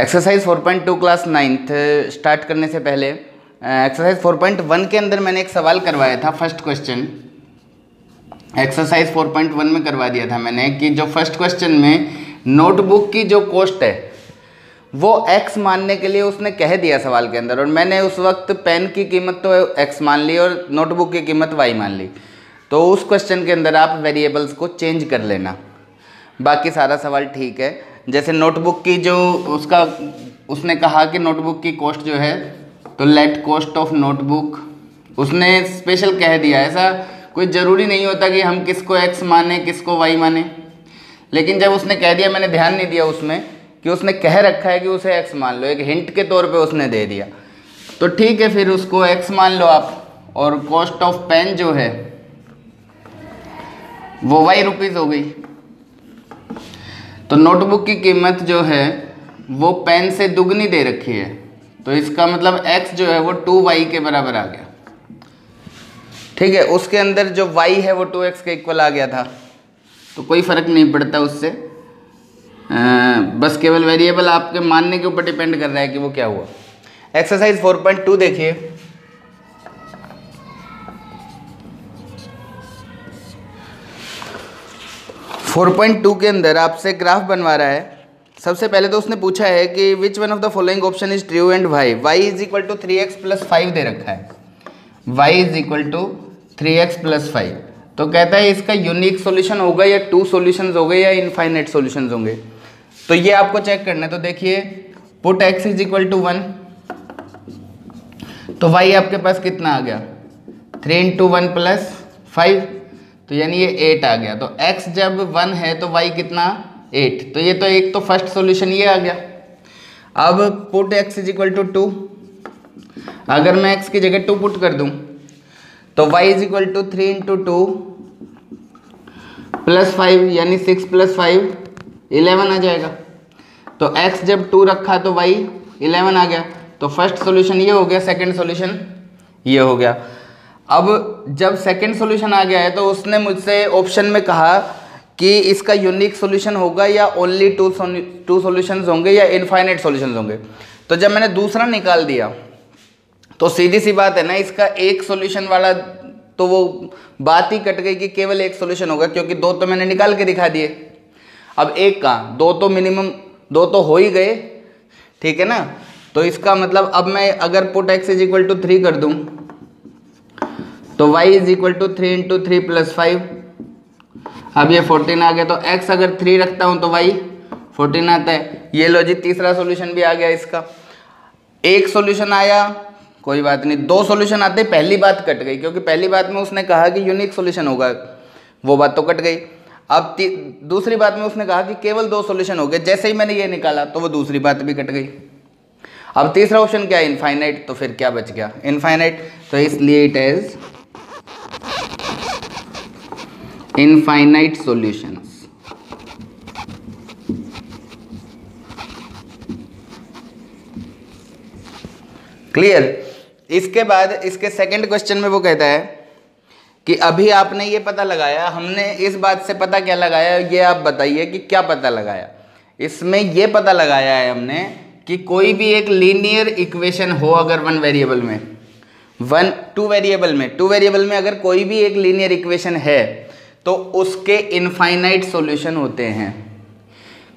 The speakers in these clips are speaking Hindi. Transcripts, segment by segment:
एक्सरसाइज 4.2 क्लास नाइन्थ स्टार्ट करने से पहले एक्सरसाइज uh, 4.1 के अंदर मैंने एक सवाल करवाया था फ़र्स्ट क्वेश्चन एक्सरसाइज 4.1 में करवा दिया था मैंने कि जो फ़र्स्ट क्वेश्चन में नोटबुक की जो कॉस्ट है वो एक्स मानने के लिए उसने कह दिया सवाल के अंदर और मैंने उस वक्त पेन की कीमत तो एक्स मान ली और नोटबुक की कीमत वाई मान ली। तो उस क्वेश्चन के अंदर आप वेरिएबल्स को चेंज कर लेना। बाकी सारा सवाल ठीक है। जैसे नोटबुक की जो उसका, उसने कहा कि नोटबुक की कॉस्ट जो है तो लेट कॉस्ट ऑफ़ नोटबुक उसने स्पेशल कह दिया। ऐसा कोई ज़रूरी नहीं होता कि हम किसको एक्स माने, किसको वाई माने। लेकिन जब उसने कह दिया, मैंने ध्यान नहीं दिया उसमें कि उसने कह रखा है कि उसे एक्स मान लो। एक हिंट के तौर पे उसने दे दिया। तो ठीक है, फिर उसको एक्स मान लो आप। और कॉस्ट ऑफ़ पेन जो है, वो वाई रुपीज़ हो गई। तो नोटबुक की कीमत जो है, वो पेन से दुगनी दे रखी है। तो इसका मतलब x जो है, वो टू वाई के बराबर आ गया। ठीक है, उसके अंदर जो y है, वो टू एक्स के इक्वल आ गया था। तो कोई फ़र्क नहीं पड़ता उससे। बस केवल वेरिएबल आपके मानने के ऊपर डिपेंड कर रहा है कि वो क्या हुआ। एक्सरसाइज 4.2 देखिए। 4.2 के अंदर आपसे ग्राफ बनवा रहा है। सबसे पहले तो उसने पूछा है कि which one of the following option is true and y y is equal to three x plus five दे रखा है। Y is equal to three x plus five तो कहता है इसका यूनिक सॉल्यूशन होगा या टू सॉल्यूशंस होंगे या इनफाइनाइट सॉल्यूशंस होंगे। तो ये आपको चेक करना है। तो देखिए put x is equal to one तो वाई आपके पास कितना आ गया? Three into one plus five तो यानी ये एट आ गया। तो एक्स जब वन है तो वाई कितना? एट तो ये तो एक तो फ़र्स्ट सॉल्यूशन ये आ गया। अब put x is equal to two अगर मैं एक्स की जगह टू पुट कर दूँ तो y is equal to three into two plus five यानी सिक्स प्लस फाइव इलेवन आ जाएगा। तो एक्स जब टू रखा तो वाई इलेवन आ गया। तो फ़र्स्ट सॉल्यूशन ये हो गया सेकंड सॉल्यूशन ये हो गया। अब जब सेकंड सॉल्यूशन आ गया है तो उसने मुझसे ऑप्शन में कहा कि इसका यूनिक सॉल्यूशन होगा या ओनली टू टू सॉल्यूशंस होंगे या इनफाइनाइट सॉल्यूशंस होंगे। तो जब मैंने दूसरा निकाल दिया तो सीधी सी बात है ना, इसका एक सॉल्यूशन वाला तो वो बात ही कट गई कि केवल एक सॉल्यूशन होगा, क्योंकि दो तो मैंने निकाल के दिखा दिए। अब एक का दो तो मिनिमम दो तो हो ही गए, ठीक है ना? तो इसका मतलब अब मैं अगर put x is equal to three कर दूँ तो y is equal to three into three plus five अब ये फोर्टीन आ गया तो x अगर थ्री रखता हूँ तो y फोर्टीन आता है। ये लो जी, तीसरा सॉल्यूशन भी आ गया इसका। एक सॉल्यूशन आया, कोई बात नहीं, दो सोल्यूशन आते, पहली बात कट गई, क्योंकि पहली बात में उसने कहा कि यूनिक सोल्यूशन होगा। वो बात तो कट गई। अब दूसरी बात में उसने कहा कि केवल दो सोल्यूशन हो गए, जैसे ही मैंने ये निकाला तो वो दूसरी बात भी कट गई। अब तीसरा ऑप्शन क्या है? इनफाइनाइट तो फिर क्या बच गया? इनफाइनाइट तो इसलिए it is infinite solutions. Clear इसके बाद, इसके सेकंड क्वेश्चन में वो कहता है कि अभी आपने ये पता लगाया, हमने इस बात से पता क्या लगाया, ये आप बताइए कि क्या पता लगाया। इसमें ये पता लगाया है हमने कि कोई भी एक लीनियर इक्वेशन हो अगर वन वेरिएबल में। वन टू वेरिएबल में। टू वेरिएबल में अगर कोई भी एक लीनियर इक्वेशन है तो उसके इनफाइनाइट सॉल्यूशन होते हैं।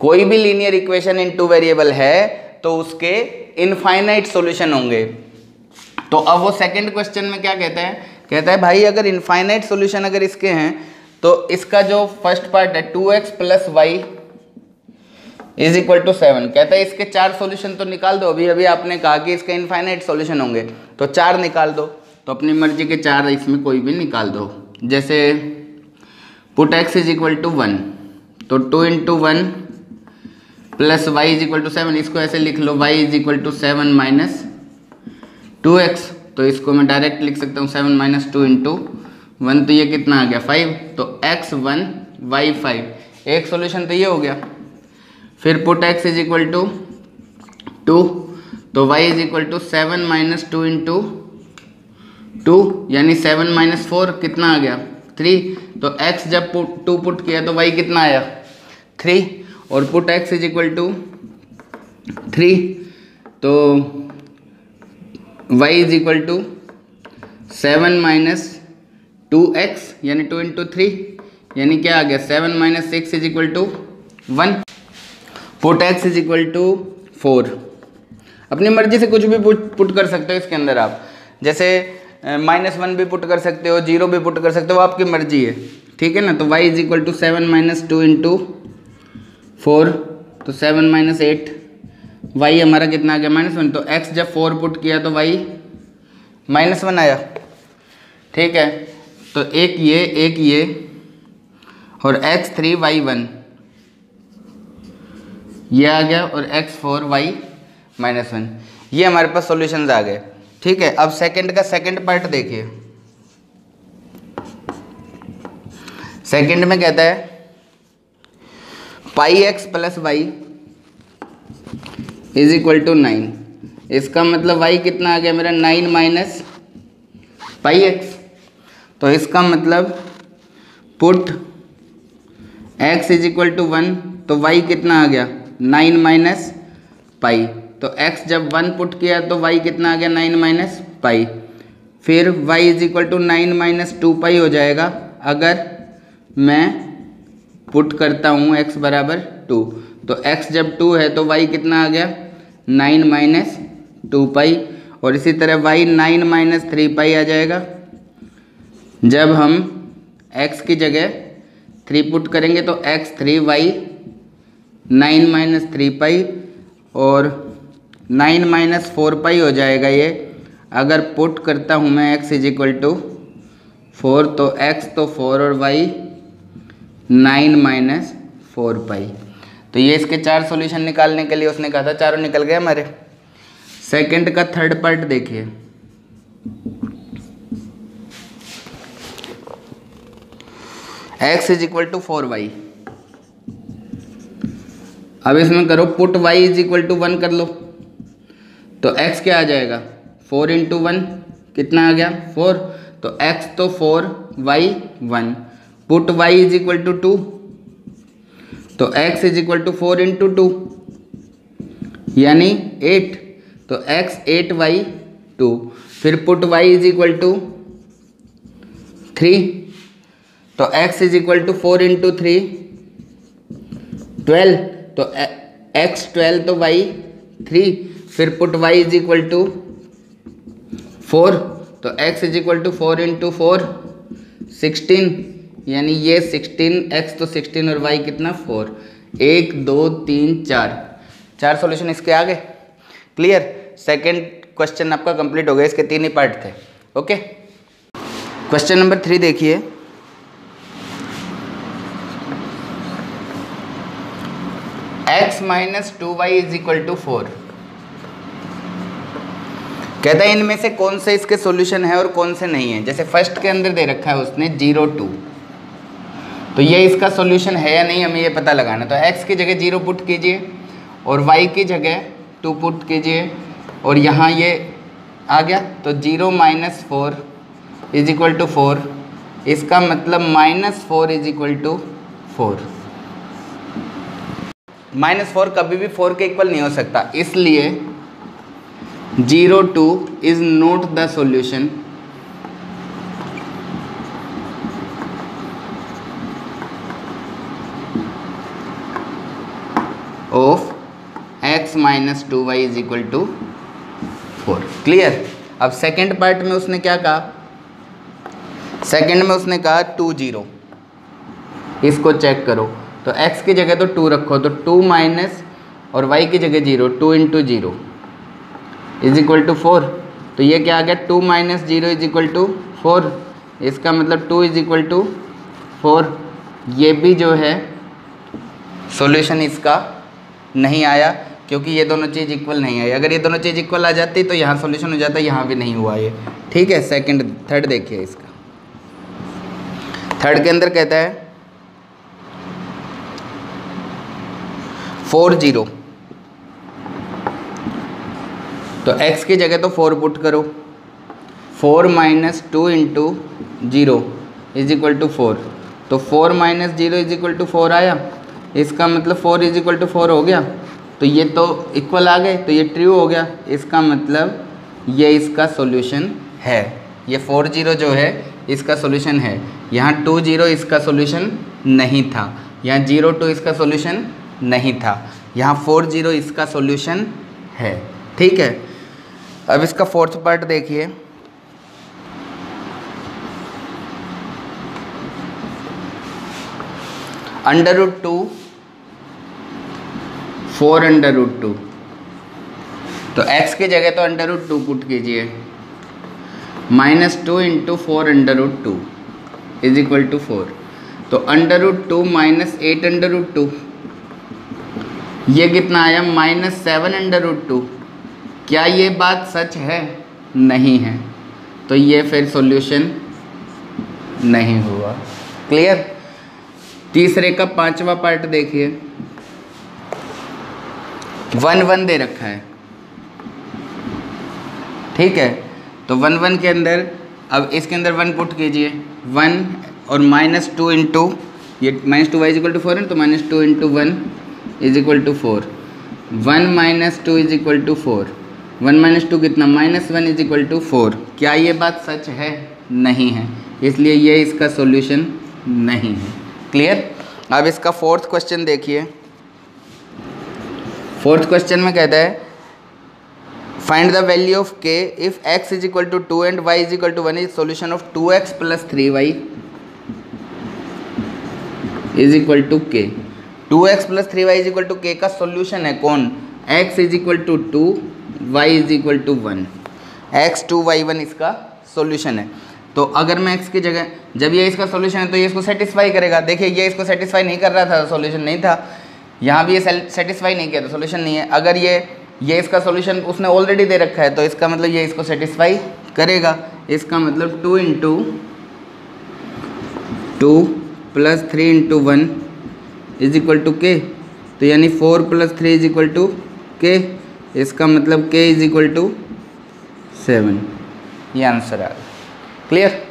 कोई भी linear equation in two variable है तो उसके इनफाइनाइट सॉल्यूशन होंगे। तो अब वो सेकंड क्वेश्चन में क्या कहता है? कहता है, भाई, अगर इनफाइनाइट सॉल्यूशन अगर इसके हैं तो इसका जो फ़र्स्ट पार्ट है two x plus y is equal to seven कहता है, इसके चार सॉल्यूशन तो निकाल दो। अभी अभी आपने कहा कि इसके इनफाइनाइट सॉल्यूशन होंगे। तो चार निकाल दो। तो अपनी मर्ज़ी के चार इसमें कोई भी निकाल दो। जैसे put x is equal to one तो two into one plus y is equal to seven इसको ऐसे लिख लो y is equal to seven minus two x तो इसको मैं डायरेक्ट लिख सकता हूँ seven minus two into one तो ये कितना आ गया फाइव तो एक्स वन वाई फाइव एक सॉल्यूशन तो ये हो गया. फिर put x is equal to two तो y is equal to seven minus two into two यानी सेवन माइनस फोर कितना आ गया थ्री तो x जब टू पुट किया तो y कितना आया? थ्री और put x is equal to three तो y is equal to seven minus two x यानी टू इंटू थ्री यानी क्या आ गया? Seven minus six is equal to one put x is equal to four अपनी मर्ज़ी से कुछ भी पुट पुट कर सकते हो इसके अंदर आप। जैसे माइनस वन भी पुट कर सकते हो ज़ीरो भी पुट कर सकते हो आपकी मर्ज़ी है। ठीक है ना? तो y is equal to seven minus two into four तो सेवन माइनस एट वाई हमारा कितना आ गया? माइनस वन तो एक्स जब फोर पुट किया तो वाई माइनस वन आया। ठीक है? तो एक ये एक ये, और एक्स थ्री वाई वन ये आ गया, और x four y minus one ये हमारे पास सॉल्यूशंस आ गए। ठीक है, अब सेकंड का सेकंड पार्ट देखिए। सेकंड में कहता है pi x plus y is equal to nine इसका मतलब वाई कितना आ गया मेरा? नाइन माइनस पाई एक्स तो इसका मतलब put x is equal to one तो वाई कितना आ गया? नाइन माइनस पाई तो x जब वन पुट किया तो y कितना आ गया? नाइन माइनस पाई फिर y is equal to nine minus two pi हो जाएगा, अगर मैं पुट करता हूँ x बराबर टू तो x जब टू है तो y कितना आ गया? नाइन माइनस टू पाई और इसी तरह y nine minus three pi आ जाएगा। जब हम x की जगह थ्री पुट करेंगे तो x three y nine minus three pi और नाइन माइनस फोर पाई हो जाएगा ये। अगर पुट करता हूँ मैं x is equal to four तो एक्स तो फोर और y nine minus four pi. तो ये इसके चार सॉल्यूशन निकालने के लिए उसने कहा था, चारों निकल गए हमारे। सेकंड का थर्ड पार्ट देखिए। X is equal to four y अब इसमें करो put y is equal to one कर लो। तो x क्या आ जाएगा? फोर इंटू वन कितना आ गया? फोर तो x तो four y one put y is equal to two तो x is equal to four into two यानी एट तो x एट वाई टू फिर put y is equal to three तो x is equal to four into three twelve तो x ट्वेल्व तो y थ्री फिर put y is equal to four तो x is equal to four into four sixteen यानी ये सिक्सटीन एक्स तो सिक्सटीन और y कितना? फोर एक, दो, तीन, चार. चार सॉल्यूशन इसके आ गए क्लियर सेकंड क्वेश्चन आपका कंप्लीट हो गया। इसके तीन ही पार्ट थे। ओके क्वेश्चन नंबर थ्री देखिए। X minus two y is equal to four कहता है, इनमें से कौन से इसके सॉल्यूशन है और कौन से नहीं है? जैसे फ़र्स्ट के अंदर दे रखा है उसने ज़ीरो टू तो ये इसका सॉल्यूशन है या नहीं, हमें ये पता लगाना तो एक्स की जगह ज़ीरो पुट कीजिए और वाई की जगह टू पुट कीजिए और यहाँ ये आ गया। तो zero minus four is equal to four इसका मतलब minus four is equal to four minus four कभी भी फोर के इक्वल नहीं हो सकता। इसलिए zero two is not the solution. Of x minus two y is equal to four clear अब सेकेंड पार्ट में उसने क्या कहा? सेकेंड में उसने कहा टू ज़ीरो इसको चेक करो। तो x की जगह तो टू रखो तो टू माइनस और y की जगह zero two into zero is equal to four. तो ये क्या आ गया? Two minus zero is equal to four. इसका मतलब two is equal to four. ये भी जो है, सॉल्यूशन इसका नहीं आया, क्योंकि ये दोनों चीज़ इक्वल नहीं आई। अगर ये दोनों चीज़ इक्वल आ जाती तो यहाँ सॉल्यूशन हो जाता, यहाँ भी नहीं हुआ ये। ठीक है सेकंड थर्ड देखिए इसका। थर्ड के अंदर कहता है फोर ज़ीरो तो x की जगह तो फोर पुट करो। Four minus two into zero is equal to four तो four minus zero is equal to four आया। इसका मतलब four is equal to four हो गया। तो ये तो इक्वल आ गए। तो ये ट्रू हो गया। इसका मतलब ये इसका सॉल्यूशन है। ये फोर ज़ीरो जो है, इसका सॉल्यूशन है। यहाँ टू ज़ीरो इसका सॉल्यूशन नहीं था। यहाँ ज़ीरो टू इसका सॉल्यूशन नहीं था। यहाँ फोर ज़ीरो इसका सॉल्यूशन है। ठीक है? अब इसका फोर्थ पार्ट देखिए। Under root two four under root two तो x की जगह तो अंडर रूट टू पुट कीजिए। Minus two into four under root two is equal to four तो under root two minus eight under root two ये कितना आया? Minus seven under root two क्या ये बात सच है? नहीं है। तो ये फिर सॉल्यूशन नहीं हुआ। क्लियर तीसरे का पांचवा पार्ट देखिए। वन वन दे रखा है। ठीक है? तो वन वन के अंदर, अब इसके अंदर वन पुट कीजिए। वन और माइनस टू इंटू ये minus two y equal to four है तो minus two into one is equal to four one minus two is equal to four one minus two कितना? Minus one is equal to four. क्या ये बात सच है? नहीं है। इसलिए ये इसका सॉल्यूशन नहीं है। क्लियर? अब इसका फोर्थ क्वेश्चन देखिए। फोर्थ क्वेश्चन में कहता है find the value of k if x is equal to two and y is equal to one is solution of two x plus three y is equal to k two x plus three y is equal to k का सोल्यूशन है कौन? X is equal to two y is equal to one x two y one इसका सॉल्यूशन है। तो अगर मैं x की जगह, जब ये इसका सॉल्यूशन है तो ये इसको सेटिस्फाई करेगा। देखिए, ये इसको सेटिस्फाई नहीं कर रहा था सॉल्यूशन नहीं था। यहाँ भी ये सेटिस्फाई नहीं किया तो सॉल्यूशन नहीं है। अगर ये ये इसका सॉल्यूशन उसने ऑलरेडी दे रखा है तो इसका मतलब ये इसको सेटिस्फाई करेगा। इसका मतलब two into two plus three into one is equal to k तो यानी four plus three is equal to k इसका मतलब k is equal to seven ये आंसर आ गया. क्लियर